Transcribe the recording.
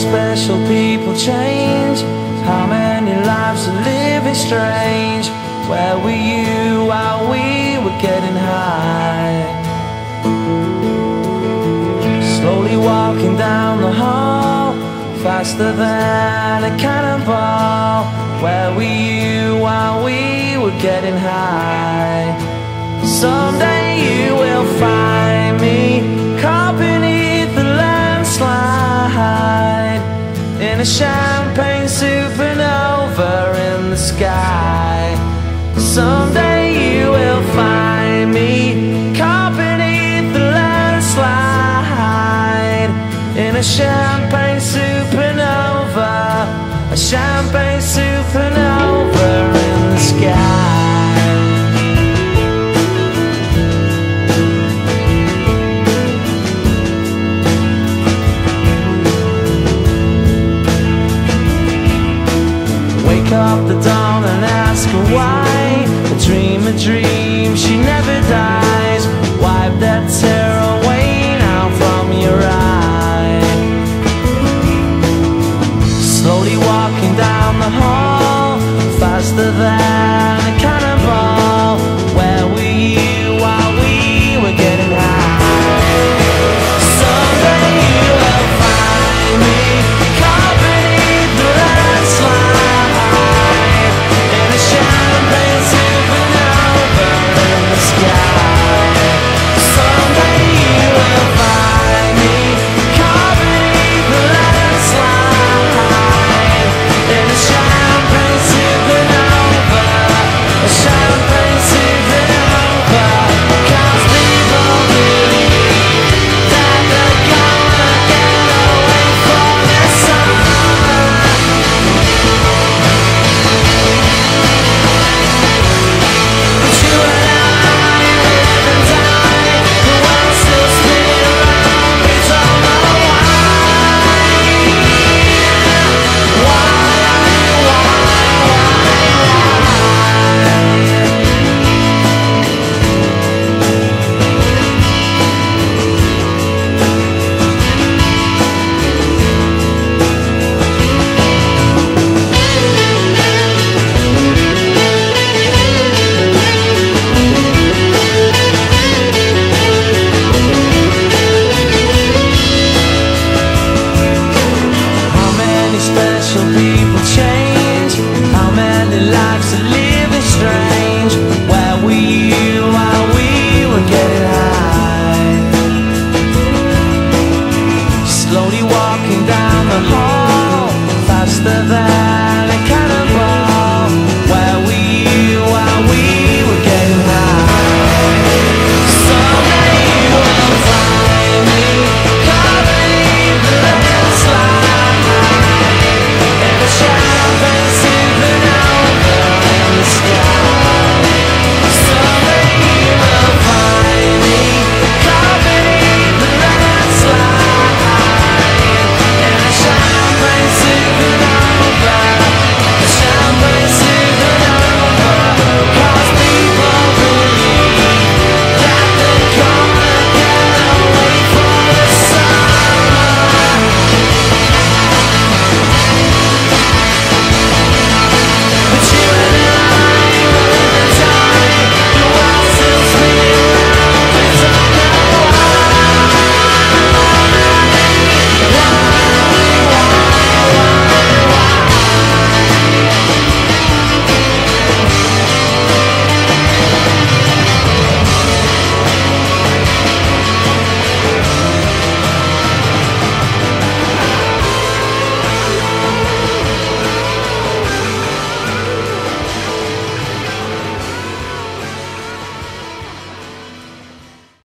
special people change? How many lives are living strange? Where were you while we were getting high? Slowly walking down the hall, faster than a cannonball. Where were you while we were getting high? Someday you will find a champagne supernova in the sky. Someday you will find me caught beneath the landslide in a champagne supernova, a champagne supernova up the dawn and ask her why. A Dream a dream, she never dies. Wipe that tear. special people change. How many lives are living strange?